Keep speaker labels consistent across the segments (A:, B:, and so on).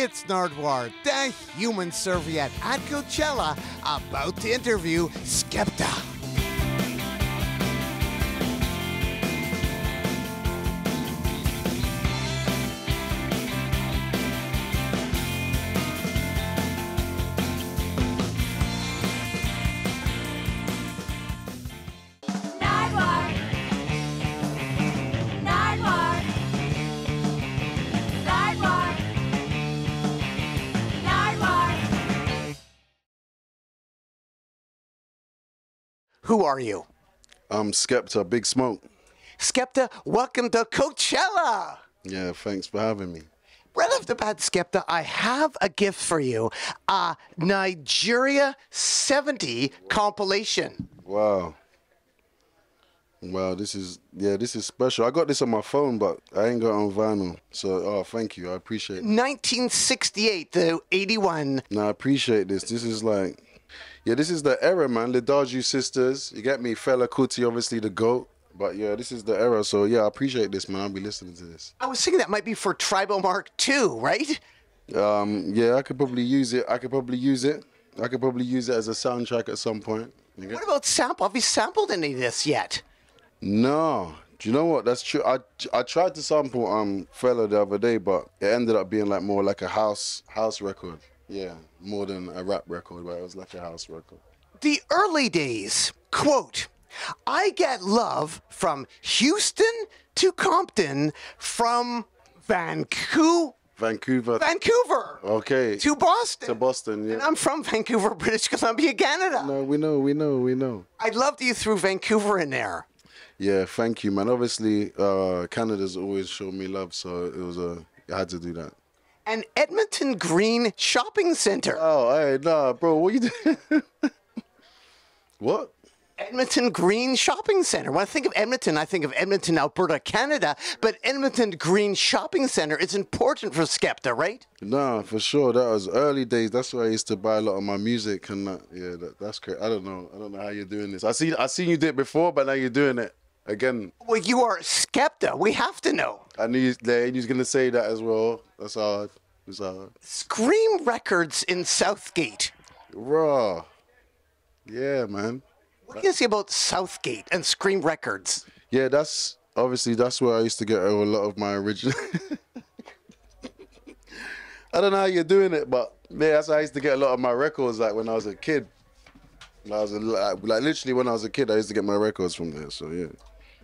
A: it's Nardwuar, the human serviette at Coachella, about to interview Skepta. Who are you?
B: I'm Skepta, Big Smoke.
A: Skepta, welcome to Coachella.
B: Yeah, thanks for having me.
A: Right off the bat, Skepta, I have a gift for you a Nigeria 70 compilation.
B: Wow. Wow, this is yeah, this is special. I got this on my phone, but I ain't got it on vinyl. So, oh, thank you. I appreciate it.
A: 1968 to 81.
B: No, I appreciate this. This is like, yeah, this is the era, man. The Lijadu sisters. You get me, Fela Kuti, obviously the goat. But yeah, this is the era. So yeah, I appreciate this, man. I'll be listening to this.
A: I was thinking that might be for Tribal Mark II, right?
B: Um, yeah, I could probably use it. I could probably use it. I could probably use it as a soundtrack at some point.
A: What about sample? Have you sampled any of this yet?
B: No. Do you know what? That's true. I, I tried to sample um Fella the other day, but it ended up being like more like a house house record. Yeah, more than a rap record, but it was like a house record.
A: The early days, quote, I get love from Houston to Compton, from Vancouver,
B: Vancouver.
A: Vancouver
B: okay.
A: to Boston.
B: To Boston, yeah.
A: And I'm from Vancouver, British Columbia, Canada.
B: no, we know, we know, we know.
A: I loved you through Vancouver in there.
B: Yeah, thank you, man. Obviously, uh, Canada's always shown me love, so it was a. I had to do that.
A: And Edmonton Green Shopping Center.
B: Oh, hey, nah, bro, what you doing? what?
A: Edmonton Green Shopping Center. When I think of Edmonton, I think of Edmonton, Alberta, Canada. But Edmonton Green Shopping Center is important for Skepta, right?
B: Nah, for sure. That was early days. That's where I used to buy a lot of my music and that. Yeah, that, that's great. I don't know. I don't know how you're doing this. I see. I seen you did it before, but now you're doing it again.
A: Well, you are Skepta. We have to know.
B: I knew you was gonna say that as well. That's hard. It's hard.
A: Scream Records in Southgate.
B: Raw. Yeah, man.
A: What can you say about Southgate and Scream Records?
B: Yeah, that's obviously that's where I used to get a lot of my original. I don't know how you're doing it, but yeah, that's how I used to get a lot of my records. Like when I was a kid, When I was a, like, like literally when I was a kid, I used to get my records from there. So yeah,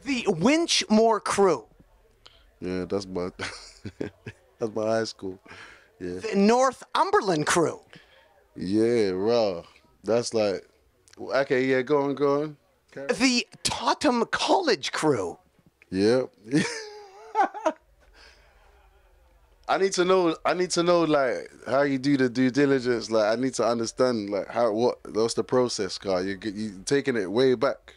A: The Winchmore Crew.
B: yeah, that's my that's my high school. Yeah,
A: The Northumberland Crew.
B: yeah, raw. That's like okay, yeah, go on, go on. Okay.
A: The Tottenham College Crew.
B: Yep. I need to know. I need to know like how you do the due diligence. Like I need to understand like how what what's the process, car. You you taking it way back,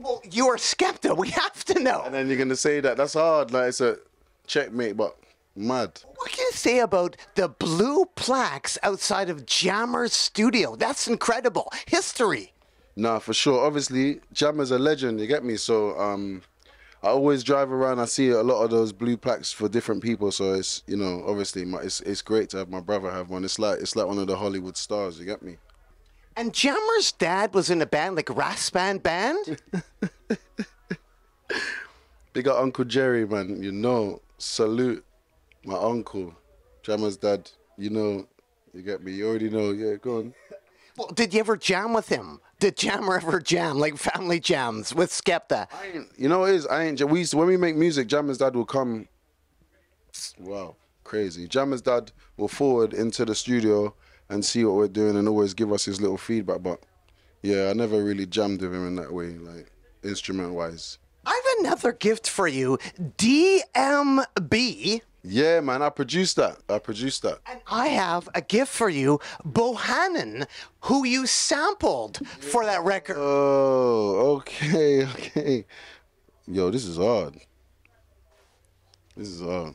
A: Well, you're Skepta. We have to know.
B: and then you're gonna say that that's hard. Like it's a checkmate, but mad.
A: What can you say about the blue plaques outside of Jammer's studio? That's incredible. History.
B: Nah, for sure. Obviously, Jammer's a legend. You get me. So um, I always drive around. I see a lot of those blue plaques for different people. So it's you know obviously my, it's it's great to have my brother have one. It's like it's like one of the Hollywood stars. You get me.
A: And Jammer's dad was in a band like Raspan Band.
B: Big up Uncle Jerry, man. You know, salute my uncle, Jammer's dad. You know, you get me. You already know. Yeah, go on.
A: well, did you ever jam with him? Did Jammer ever jam like family jams with Skepta?
B: I ain't, you know what it is? I ain't. We used to, when we make music, Jammer's dad will come. Wow, crazy. Jammer's dad will forward into the studio and see what we're doing and always give us his little feedback. But yeah, I never really jammed with him in that way, like instrument wise.
A: I have another gift for you. DMB.
B: Yeah, man, I produced that. I produced that.
A: And I have a gift for you, Bohannon, who you sampled for that record.
B: Oh, okay, okay. Yo, this is odd. This is hard.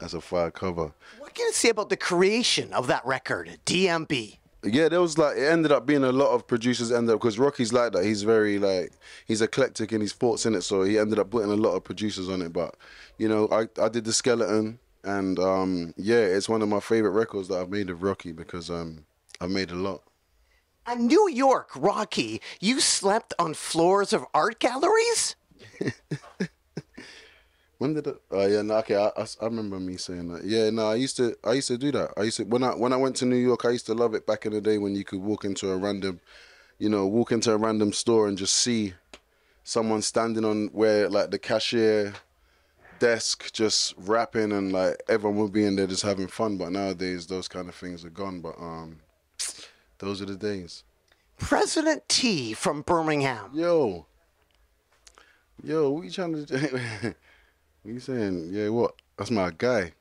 B: That's a fire cover.
A: What can you say about the creation of that record, DMB?
B: Yeah, there was like it ended up being a lot of producers ended up because Rocky's like that. He's very like he's eclectic in his thoughts in it, so he ended up putting a lot of producers on it. But you know, I I did the skeleton, and um, yeah, it's one of my favorite records that I've made of Rocky because um, I've made a lot.
A: And New York, Rocky, you slept on floors of art galleries?
B: When did it? Oh yeah, no, okay. I, I, I remember me saying that. Yeah, no, I used to. I used to do that. I used to when I when I went to New York. I used to love it back in the day when you could walk into a random, you know, walk into a random store and just see someone standing on where like the cashier desk just rapping and like everyone would be in there just having fun. But nowadays those kind of things are gone. But um, those are the days.
A: President T from Birmingham.
B: Yo, yo, what you trying to? you saying? Yeah, what? That's my guy.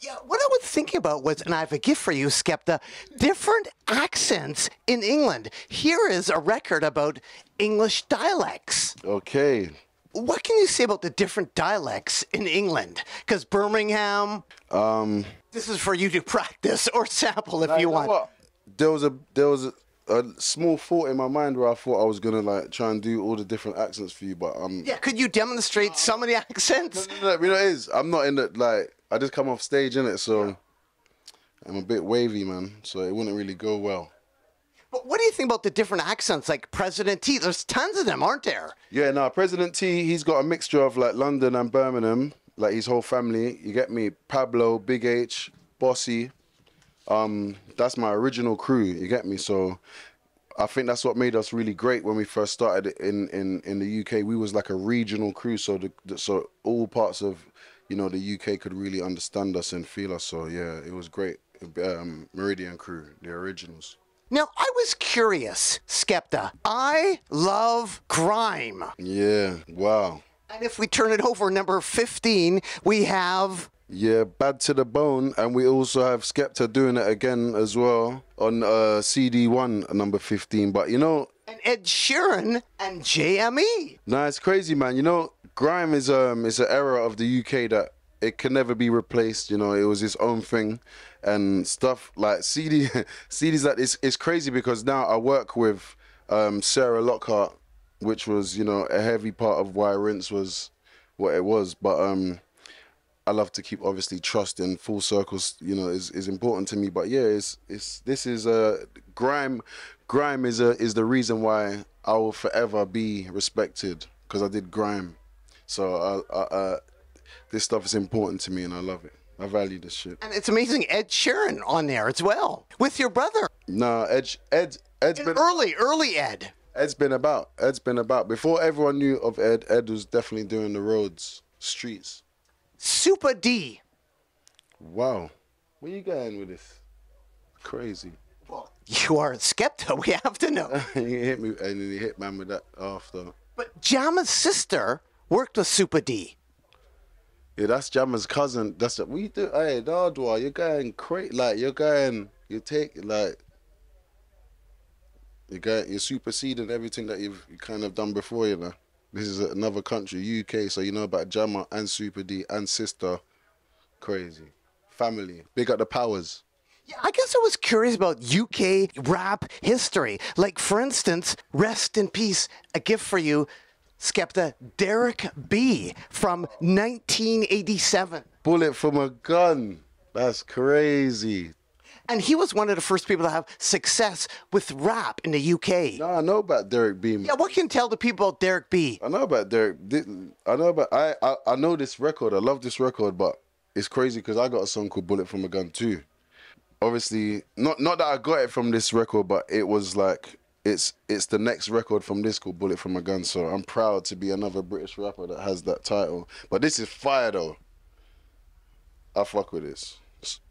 A: Yeah, what I was thinking about was, and I have a gift for you, Skepta, different accents in England. Here is a record about English dialects.
B: Okay.
A: What can you say about the different dialects in England? Because Birmingham,
B: Um.
A: this is for you to practice or sample if
B: Like,
A: you want.
B: what? There was a there was a, a small thought in my mind where I thought I was gonna like try and do all the different accents for you, but um.
A: Yeah, could you demonstrate some of the accents?
B: No, no, no, you know it is. I'm not in the like. I just come off stage in it, so I'm a bit wavy, man. So it wouldn't really go well.
A: But what do you think about the different accents, like President T? There's tons of them, aren't there?
B: Yeah, no, President T, he's got a mixture of like London and Birmingham, like his whole family. You get me? Pablo, Big H, Bossy. Um, that's my original crew. You get me? So I think that's what made us really great when we first started in in in the UK. We was like a regional crew, so the, so all parts of you know the UK could really understand us and feel us. So yeah, it was great. Um, Meridian crew, the originals.
A: Now, I was curious, Skepta. I love grime.
B: Yeah, wow.
A: And if we turn it over, number 15, we have
B: Yeah, bad to the bone, and we also have Skepta doing it again as well on uh, CD one number fifteen. But you know,
A: an Ed Sheeran and. JME.
B: nah, it's crazy, man. You know, grime is um is an era of the UK that it can never be replaced. You know, it was its own thing, and stuff like CD CDs like it's it's crazy because now I work with um, Sarah Lockhart, which was you know a heavy part of why Rinse was what it was, but um. I love to keep obviously trust in full circles. You know, is is important to me. But yeah, it's it's this is a grime. Grime is a is the reason why I will forever be respected because I did grime. So I, I, uh, this stuff is important to me and I love it. I value this shit.
A: And it's amazing Ed Sheeran on there as well, with your brother.
B: Nah, Ed Ed Ed's been
A: early, early Ed.
B: Ed's been about. Ed's been about. Before everyone knew of Ed, Ed was definitely doing the roads, streets.
A: Super D.
B: Wow, where you going with this? Crazy.
A: Well, you are a Skepta, we have to know.
B: he hit me and then he hit man with that after.
A: But Jammer's sister worked with Super D.
B: Yeah, that's Jammer's cousin. That's what we do. Hey, Nardwuar, you're going crazy. Like you're going, you take like. You're going, you're superseding everything that you've kind of done before, you know. This is another country, UK, so you know about Jammer and Super D and Sister. Crazy. Family. Big up the powers.
A: Yeah, I guess I was curious about UK rap history. Like, for instance, rest in peace, a gift for you, Skepta, Derek B. from 1987.
B: Bullet from a gun. That's crazy.
A: And he was one of the first people to have success with rap in the UK.
B: Nah, I know about Derek Beam.
A: Yeah, what can you tell the people about Derek B?
B: I know about Derek. I know about I, I I know this record. I love this record, but it's crazy because I got a song called "Bullet from a Gun" too. Obviously, not not that I got it from this record, but it was like it's it's the next record from this called "Bullet from a Gun." So I'm proud to be another British rapper that has that title. But this is fire though. I fuck with this.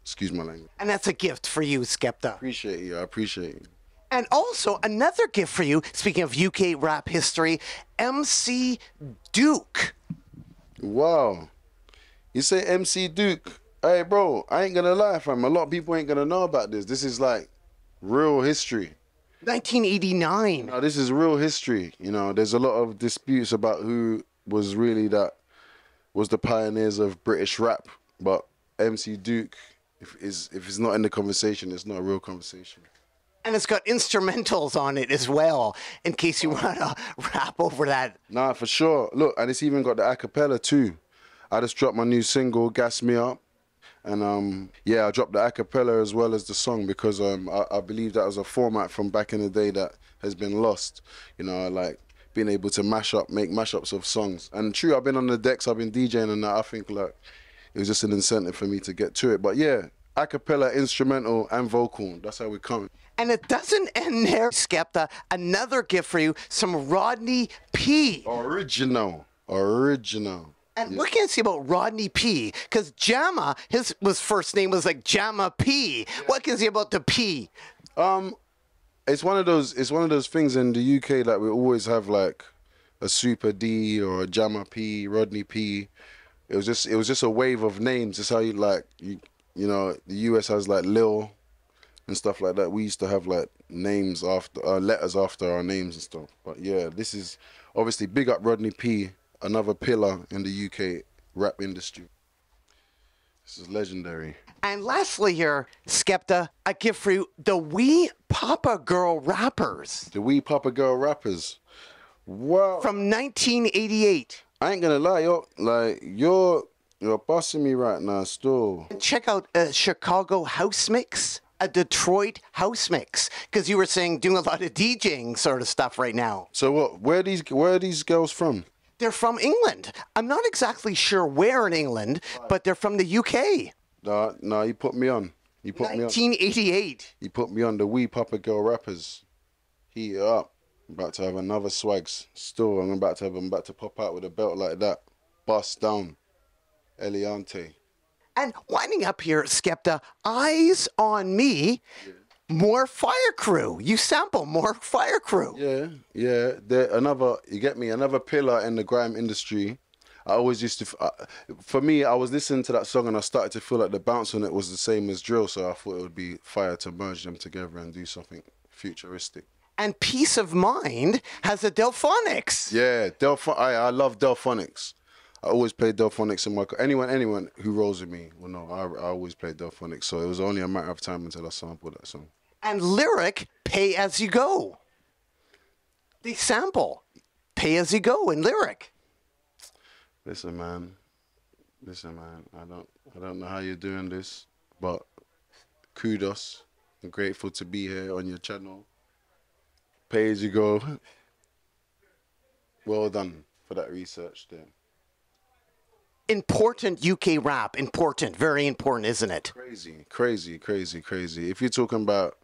B: Excuse my language.
A: And that's a gift for you, Skepta.
B: Appreciate you. I appreciate you.
A: And also, another gift for you, speaking of UK rap history, MC Duke.
B: Wow. You say MC Duke. Hey, bro, I ain't gonna lie, fam. A lot of people ain't gonna know about this. This is like real history.
A: 1989.
B: Now, this is real history. You know, there's a lot of disputes about who was really that was the pioneers of British rap. But MC Duke, if is if it's not in the conversation, it's not a real conversation.
A: And it's got instrumentals on it as well, in case you want to rap over that.
B: Nah, for sure. Look, and it's even got the acapella too. I just dropped my new single, Gas Me Up. And um, yeah, I dropped the acapella as well as the song because um, I, I believe that was a format from back in the day that has been lost. You know, like being able to mash up, make mashups of songs. And true, I've been on the decks, I've been DJing, and that. I think like it was just an incentive for me to get to it. But yeah, a cappella, instrumental, and vocal. That's how we come.
A: And it doesn't end there, Skepta. Another gift for you, some Rodney P.
B: Original, original.
A: And what can I say about Rodney P? Because Jammer, his was first name was like Jammer P. What can I say about the P?
B: Um, it's one of those. It's one of those things in the UK that we always have like a Super D or a Jammer P, Rodney P. It was just. It was just a wave of names. It's how you like. You, you know, the US has like Lil and stuff like that. We used to have like names after uh, letters after our names and stuff. But yeah, this is obviously big up Rodney P, another pillar in the UK rap industry. This is legendary.
A: And lastly, here, Skepta, a gift for you, the Wee Papa Girl Rappers
B: The Wee Papa Girl rappers. Wow.
A: from 1988.
B: I ain't gonna lie, you're like you're you're busting me right now still.
A: Check out a Chicago house mix, a Detroit house mix, because you were saying doing a lot of DJing sort of stuff right now.
B: So what where are these where are these girls from?
A: They're from England. I'm not exactly sure where in England, but they're from the UK.
B: Nah, nah, you put me on. You put me on.
A: 1988.
B: You put me on the Wee Papa Girl rappers. Heat it up. About to have another swags. Still, I'm about to have I'm about to pop out with a belt like that. Bust down. Eliante.
A: And winding up here, Skepta, eyes on me. More fire crew. You sample more fire crew.
B: Yeah, yeah. There another. You get me. Another pillar in the grime industry. I always used to. Uh, for me, I was listening to that song and I started to feel like the bounce on it was the same as drill. So I thought it would be fire to merge them together and do something futuristic.
A: And peace of mind has a Delphonics.
B: Yeah, Delph- I I love Delphonics. I always play Delphonics in my car. Anyone anyone who rolls with me will know I, I always play Delphonics. So it was only a matter of time until I sampled that song.
A: And lyric, pay as you go. The sample, pay as you go in lyric.
B: Listen, man. Listen, man. I don't I don't know how you're doing this, but kudos. I'm grateful to be here on your channel. Pay as you go. Well done for that research there.
A: Important UK rap, important, very important, isn't it?
B: Crazy, crazy, crazy, crazy. If you're talking about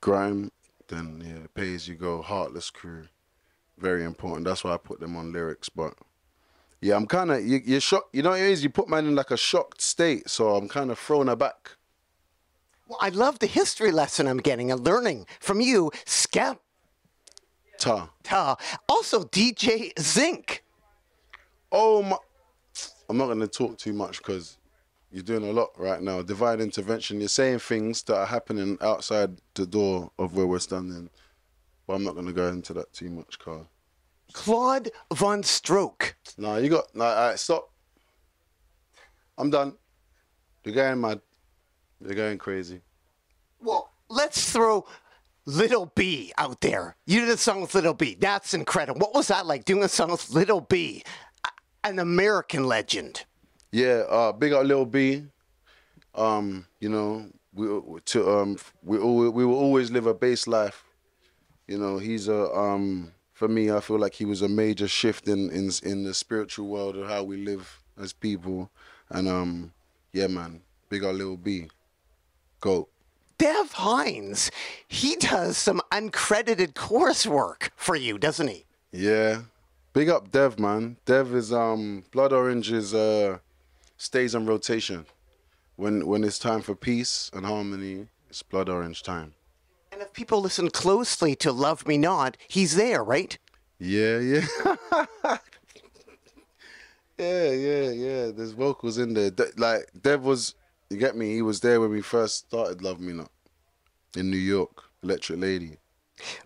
B: grime, then yeah, pay as you go, heartless crew, very important. That's why I put them on lyrics. But yeah, I'm kind of you, you're shocked. You know what it is? You put man in like a shocked state, so I'm kind of thrown aback.
A: Well, I love the history lesson I'm getting and learning from you, Skepta.
B: Ta.
A: Also, DJ Zinc.
B: Oh my! I'm not gonna talk too much because you're doing a lot right now. Divine intervention. You're saying things that are happening outside the door of where we're standing, but I'm not gonna go into that too much, Carl.
A: Claude Von Stroke.
B: No, you got no. All right, stop. I'm done. You're going mad. You're going crazy.
A: Well, let's throw Little B out there. You did a song with Little B. That's incredible. What was that like doing a song with Little B, An American legend.
B: Yeah, uh, big up Lil B. Um, you know, we to um we always, we will always live a bass life. You know, he's a um for me, I feel like he was a major shift in in in the spiritual world of how we live as people. And um, yeah, man, big up Lil B. Go.
A: Dev Hynes, he does some uncredited chorus work for you, doesn't he?
B: Yeah. Big up Dev, man. Dev is um Blood Orange is uh stays on rotation. When when it's time for peace and harmony, it's Blood Orange time.
A: And if people listen closely to Love Me Not, he's there, right?
B: Yeah, yeah. yeah, yeah, yeah. There's vocals in there. De- like Dev was you get me, he was there when we first started Love Me Not in New York, Electric Lady.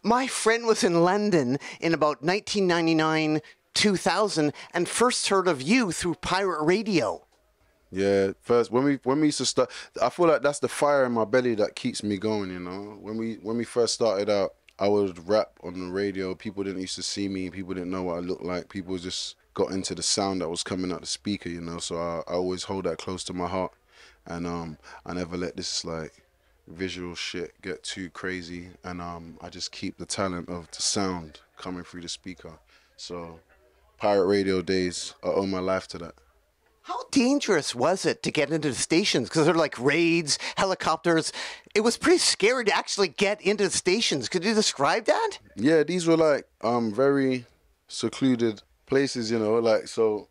A: My friend was in London in about 1999, 2000, and first heard of you through pirate radio.
B: Yeah, first when we when we used to start, I feel like that's the fire in my belly that keeps me going. You know, when we when we first started out, I would rap on the radio. People didn't used to see me. People didn't know what I looked like. People just got into the sound that was coming out the speaker. You know, so I, I always hold that close to my heart. And um, I never let this like visual shit get too crazy, and um, I just keep the talent of the sound coming through the speaker. So, pirate radio days, I owe my life to that.
A: How dangerous was it to get into the stations? Because they're like raids, helicopters. It was pretty scary to actually get into the stations. Could you describe that?
B: Yeah, these were like um very secluded places, you know, like so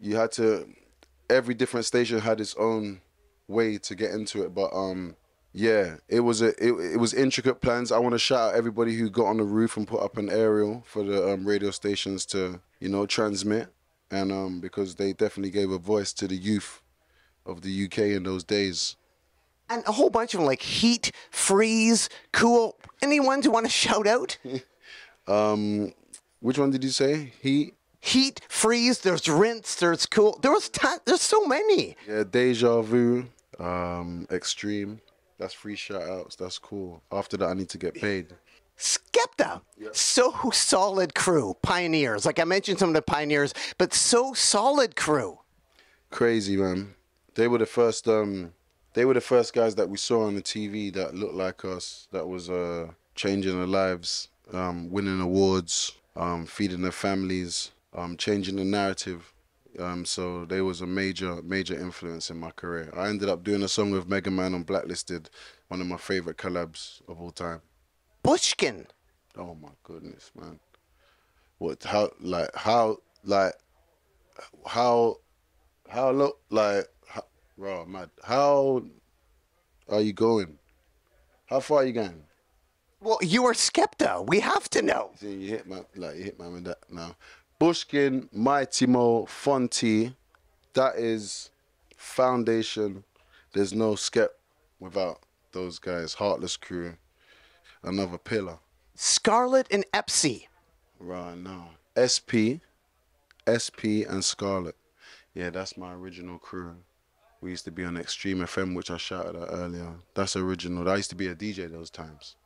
B: you had to every different station had its own way to get into it, but um yeah, it was a it, it was intricate plans. I want to shout out everybody who got on the roof and put up an aerial for the um, radio stations to, you know, transmit and um because they definitely gave a voice to the youth of the UK in those days.
A: And a whole bunch of them like Heat, Freeze, Cool. Any ones you want to shout out?
B: Um which one did you say? He
A: Heat, Freeze, there's Rinse, there's Cool. There was ton- there's so many.
B: Yeah, Deja Vu, um, Extreme. That's free shout outs. That's cool. After that, I need to get paid.
A: Skepta, so solid crew, pioneers. Like I mentioned some of the pioneers, but so solid crew.
B: Crazy, man. They were the first. Um, they were the first guys that we saw on the TV that looked like us. That was uh, changing their lives, um, winning awards, um, feeding their families, um, changing the narrative. Um, so they was a major, major influence in my career. I ended up doing a song with Mega Man on Blacklisted, one of my favorite collabs of all time.
A: Bushkin,
B: Oh my goodness, man. What? How? Like how? Like how? How look? Like how, bro, mad. How are you going? How far are you going?
A: well, you are Skepta. We have to know.
B: See, you hit my like you hit my with that now. Bushkin, Mighty Mo, Fonty, that is foundation. There's no skep without those guys. Heartless crew, another pillar.
A: Scarlet and Epsy.
B: Right now. SP, SP and Scarlet. Yeah, that's my original crew. We used to be on Extreme FM, which I shouted at earlier. That's original. I used to be a DJ those times.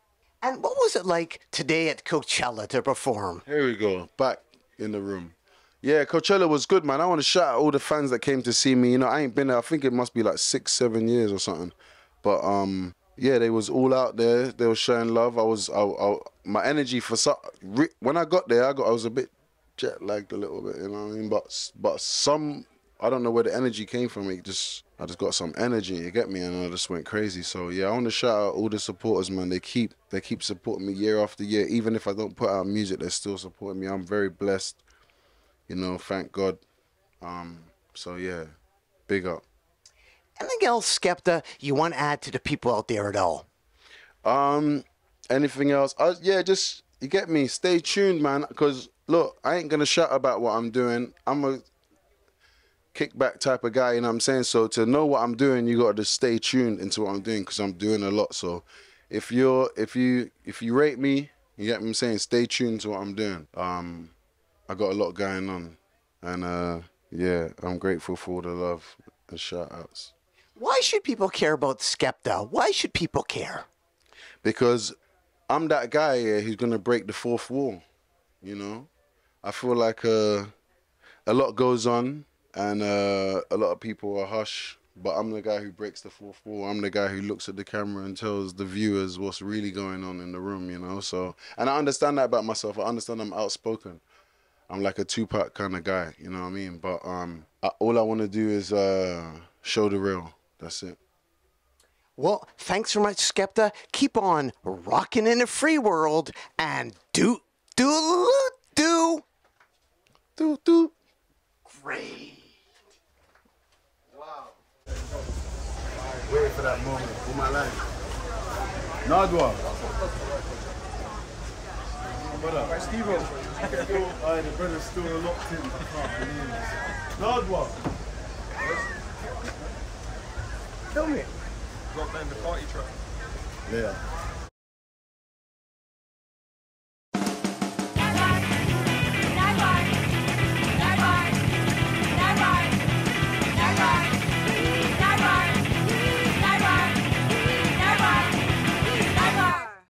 A: And what was it like today at Coachella to perform?
B: Here we go. Back in the room. Yeah, Coachella was good, man. I want to shout out all the fans that came to see me. You know, I ain't been there. I think it must be like six, seven years or something. But um, yeah, they was all out there. They were showing love. I was, I, I, my energy for so, when I got there, I got, I was a bit jet lagged a little bit. You know what I mean? But but some, I don't know where the energy came from. It just, I just got some energy. You get me? And I just went crazy. So yeah, I want to shout out all the supporters, man. They keep, they keep supporting me year after year. Even if I don't put out music, they're still supporting me. I'm very blessed. You know, thank God. Um, so yeah, big up.
A: Anything else, Skepta, you want to add to the people out there at all?
B: Um, anything else? Uh, yeah, just you get me. Stay tuned, man. Because look, I ain't gonna shout about what I'm doing. I'm a kickback type of guy. You know what I'm saying? So to know what I'm doing, you gotta just stay tuned into what I'm doing because I'm doing a lot. So if you're if you if you rate me, you get what I'm saying. Stay tuned to what I'm doing. Um, I got a lot going on, and uh, yeah, I'm grateful for all the love and shout outs.
A: Why should people care about Skepta? Why should people care?
B: because I'm that guy here who's gonna break the fourth wall. You know, I feel like uh, a lot goes on and uh, a lot of people are hush, but I'm the guy who breaks the fourth wall. I'm the guy who looks at the camera and tells the viewers what's really going on in the room. You know, so and I understand that about myself. I understand I'm outspoken. I'm like a Tupac kind of guy. You know what I mean? But um, I, all I want to do is uh, show the real. That's it.
A: Well, thanks so much, Skepta. Keep on rocking in a free world and do, do, do.
B: Do do.
A: Great.
B: For that moment all my life. Nardwuar.
C: Right, Steve-O. Still, uh, the brother's still locked in. I can't believe this.
B: Nardwuar.
C: Tell me. Got man the party truck.
B: Yeah.